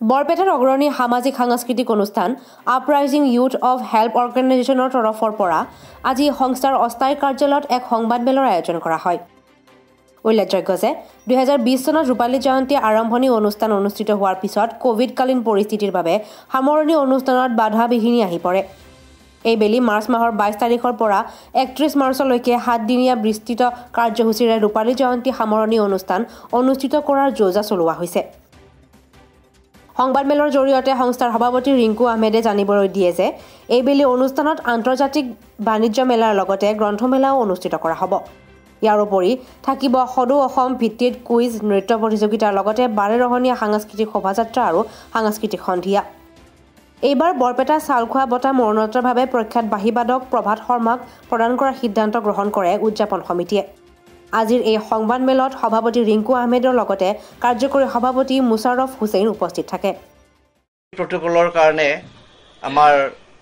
বৰপেটাৰ অগ্ৰণী সামাজিক সাংস্কৃতিক অনুষ্ঠান আপৰাইজিং ইউথ অৱ হেল্প অৰ্গেনাইজেশ্যনৰ তৰফৰ পৰা আজি সংস্থাৰ অস্থায়ী কাৰ্যালয়ত এক সংবাদমেলৰ আয়োজন কৰা হয়। উল্লেখযোগ্য যে দুহেজাৰ বিছ চনত ৰূপালী জয়ন্তী আৰম্ভণি অনুষ্ঠান অনুষ্ঠিত হোৱাৰ পিছত কভিডকালীন পৰিস্থিতিৰ বাবে সামৰণি অনুষ্ঠানত বাধা বিঘিনি আহি পৰে। এইবেলি মাৰ্চ মাহৰ বাইছ তাৰিখৰ পৰা একত্ৰিছ মাৰ্চলৈকে সাতদিনীয়া বিস্তৃত কাৰ্যসূচীৰে ৰূপালী জয়ন্তী সামৰণি অনুষ্ঠান অনুষ্ঠিত কৰাৰ যোজা চলোৱা হৈছে। সংবাদমেলৰ জৰিয়তে সংস্থাৰ সভাপতি ৰিংকু আহমেদে জানিবলৈ দিয়ে যে এইবেলি অনুষ্ঠানত আন্তৰ্জাতিক বাণিজ্য মেলাৰ লগতে গ্ৰন্থমেলাও অনুষ্ঠিত কৰা হ'ব। ইয়াৰ উপৰি থাকিব সদৌ অসম ভিত্তিত কুইজ নৃত্য প্ৰতিযোগিতাৰ লগতে বাৰেৰহণীয়া সাংস্কৃতিক শোভাযাত্ৰা আৰু সাংস্কৃতিক সন্ধিয়া। এইবাৰ বৰপেটা চাউলখোৱা বঁটা মৰণোত্তৰভাৱে প্ৰখ্যাত বাঁহীবাদক প্ৰভাত শৰ্মাক প্ৰদান কৰাৰ সিদ্ধান্ত গ্ৰহণ কৰে উদযাপন সমিতিয়ে। আজিৰ এই সংবাদমেলত সভাপতি ৰিংকু আহমেদৰ লগতে কাৰ্যকৰী সভাপতি মুছাৰফ হুছেইন উপস্থিত থাকে। প্ৰটকলৰ কাৰণে আমাৰ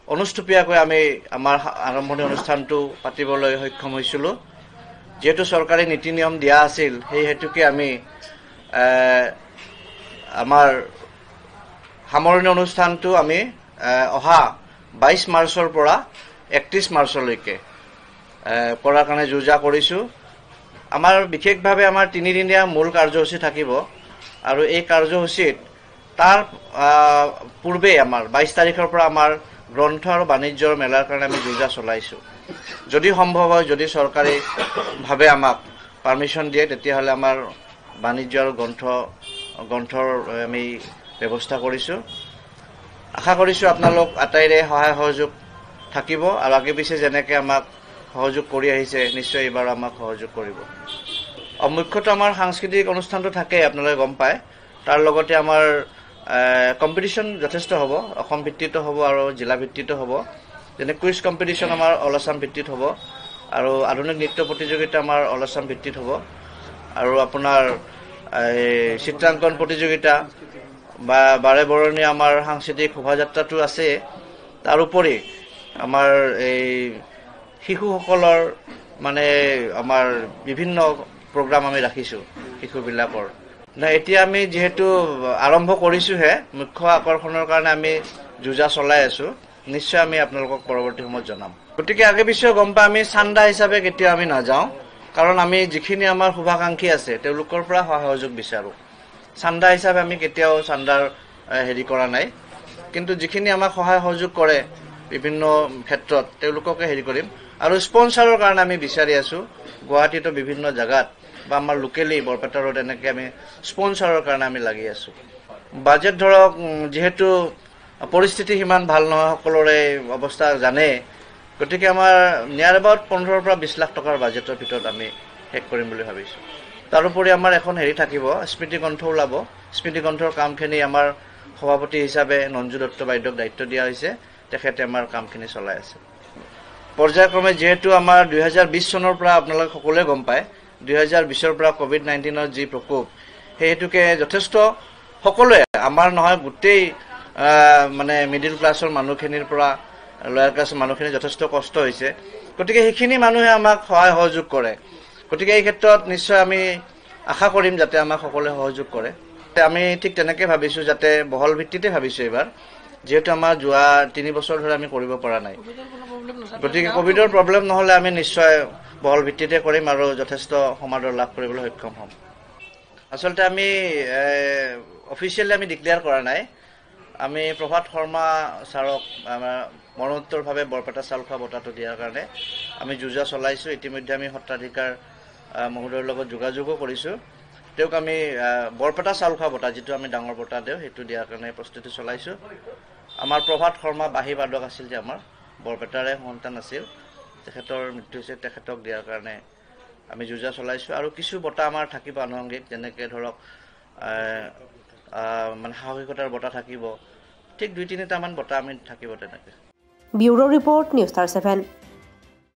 অনুষ্টুপীয়াকৈ আমি আমাৰ আৰম্ভণি অনুষ্ঠানটো পাতিবলৈ সক্ষম হৈছিলোঁ। যিহেতু চৰকাৰী নীতি নিয়ম দিয়া আছিল সেই হেতুকে আমি আমাৰ সামৰণি অনুষ্ঠানটো আমি অহা বাইছ মাৰ্চৰ পৰা একত্ৰিছ মাৰ্চলৈকে কৰাৰ কাৰণে যোজা কৰিছোঁ। আমাৰ বিশেষভাৱে আমাৰ তিনিদিনীয়া মূল কাৰ্যসূচী থাকিব আৰু এই কাৰ্যসূচীত তাৰ পূৰ্বেই আমাৰ বাইছ তাৰিখৰ পৰা আমাৰ গ্ৰন্থ আৰু বাণিজ্যৰ মেলাৰ কাৰণে আমি যোজা চলাইছোঁ। যদি সম্ভৱ হয় যদি চৰকাৰীভাৱে আমাক পাৰ্মিশ্যন দিয়ে তেতিয়াহ'লে আমাৰ বাণিজ্য আৰু গ্ৰন্থ গ্ৰন্থৰ আমি ব্যৱস্থা কৰিছোঁ। আশা কৰিছোঁ আপোনালোক আটাইৰে সহায় সহযোগ থাকিব। আৰু আগে পিছে যেনেকৈ আমাক সহযোগ কৰি আহিছে নিশ্চয় এইবাৰ আমাক সহযোগ কৰিব। মুখ্যতঃ আমাৰ সাংস্কৃতিক অনুষ্ঠানটো থাকেই আপোনালোকে গম পায়। তাৰ লগতে আমাৰ কম্পিটিশ্যন যথেষ্ট হ'ব অসম ভিত্তিতো হ'ব আৰু জিলা ভিত্তিতো হ'ব। যেনে কুইজ কম্পিটিশ্যন আমাৰ অল আছাম ভিত্তিত হ'ব আৰু আধুনিক নৃত্য প্ৰতিযোগিতা আমাৰ অল আছাম ভিত্তিত হ'ব। আৰু আপোনাৰ চিত্ৰাংকন প্ৰতিযোগিতা বা বাৰে বৰণীয়া আমাৰ সাংস্কৃতিক শোভাযাত্ৰাটো আছে। তাৰোপৰি আমাৰ এই শিশুসকলৰ মানে আমাৰ বিভিন্ন প্ৰগ্ৰাম আমি ৰাখিছোঁ শিশুবিলাকৰ। এতিয়া আমি যিহেতু আৰম্ভ কৰিছোঁহে মুখ্য আকৰ্ষণৰ কাৰণে আমি যোজা চলাই আছোঁ। নিশ্চয় আমি আপোনালোকক পৰৱৰ্তী সময়ত জনাম। গতিকে আগে পিছেও গম পাই আমি চান্দা হিচাপে কেতিয়াও আমি নাযাওঁ। কাৰণ আমি যিখিনি আমাৰ শুভাকাংক্ষী আছে তেওঁলোকৰ পৰা সহায় সহযোগ বিচাৰোঁ। চান্দা হিচাপে আমি কেতিয়াও চান্দাৰ হেৰি কৰা নাই। কিন্তু যিখিনি আমাক সহায় সহযোগ কৰে বিভিন্ন ক্ষেত্ৰত তেওঁলোককে হেৰি কৰিম। আৰু স্পনচাৰৰ কাৰণে আমি বিচাৰি আছোঁ গুৱাহাটীতো বিভিন্ন জেগাত বা আমাৰ লোকেলি বৰপেটা ৰোড এনেকৈ আমি স্পনচাৰৰ কাৰণে আমি লাগি আছোঁ। বাজেট ধৰক যিহেতু পৰিস্থিতি সিমান ভাল নহয় সকলোৰে অৱস্থা জানে গতিকে আমাৰ নিয়াৰ এবাউট পোন্ধৰৰ পৰা বিছ লাখ টকাৰ বাজেটৰ ভিতৰত আমি শেষ কৰিম বুলি ভাবিছোঁ। তাৰোপৰি আমাৰ এখন হেৰি থাকিব স্মৃতিগ্ৰন্থ ওলাব। স্মৃতিগ্ৰন্থৰ কামখিনি আমাৰ সভাপতি হিচাপে নঞ্জু দত্ত বাইদেউক দায়িত্ব দিয়া হৈছে তেখেতে আমাৰ কামখিনি চলাই আছে। পৰ্যায়ক্ৰমে যিহেতু আমাৰ দুহেজাৰ বিছ চনৰ পৰা আপোনালোকে সকলোৱে গম পায় দুহেজাৰ বিছৰ পৰা কভিড নাইণ্টিনৰ যি প্ৰকোপ সেই হেতুকে যথেষ্ট সকলোৱে আমাৰ নহয় গোটেই মানে মিডিল ক্লাছৰ মানুহখিনিৰ পৰা লয়াৰ ক্লাছৰ মানুহখিনি যথেষ্ট কষ্ট হৈছে। গতিকে সেইখিনি মানুহে আমাক সহায় সহযোগ কৰে। গতিকে এই ক্ষেত্ৰত নিশ্চয় আমি আশা কৰিম যাতে আমাক সকলোৱে সহযোগ কৰে। আমি ঠিক তেনেকৈ ভাবিছোঁ যাতে বহল ভিত্তিতে ভাবিছোঁ এইবাৰ যিহেতু আমাৰ যোৱা তিনি বছৰ ধৰি আমি কৰিব পৰা নাই। গতিকে কভিডৰ প্ৰব্লেম নহ'লে আমি নিশ্চয় বহল ভিত্তিতে কৰিম আৰু যথেষ্ট সমাদৰ লাভ কৰিবলৈ সক্ষম হ'ম। আচলতে আমি অফিচিয়েলি আমি ডিক্লেয়াৰ কৰা নাই। আমি প্ৰভাত শৰ্মা ছাৰক আমাৰ মৰণোত্তৰভাৱে বৰপেটা চাউল খোৱা বঁটাটো দিয়াৰ কাৰণে আমি যোজা চলাইছোঁ। ইতিমধ্যে আমি সত্ৰাধিকাৰ মহোদয়ৰ লগত যোগাযোগো কৰিছোঁ। তেওঁক আমি বৰপেটা চাউল খোৱা বঁটা যিটো আমি ডাঙৰ বঁটা দিওঁ সেইটো দিয়াৰ কাৰণে প্ৰস্তুতি চলাইছোঁ। আমাৰ প্ৰভাত শৰ্মা বাঁহী বাদক আছিল যে আমাৰ। বৰপেটাৰে সন্তান আছিল। তেখেতৰ মৃত্যু হৈছে তেখেতক দিয়াৰ কাৰণে আমি যোজা চলাইছোঁ। আৰু কিছু বঁটা আমাৰ থাকিব আনুষংগিক যেনেকৈ ধৰক মানে সাহসিকতাৰ বঁটা থাকিব। ঠিক দুই তিনিটামান বঁটা আমি থাকিব তেনেকৈ। Bureau' report news seven.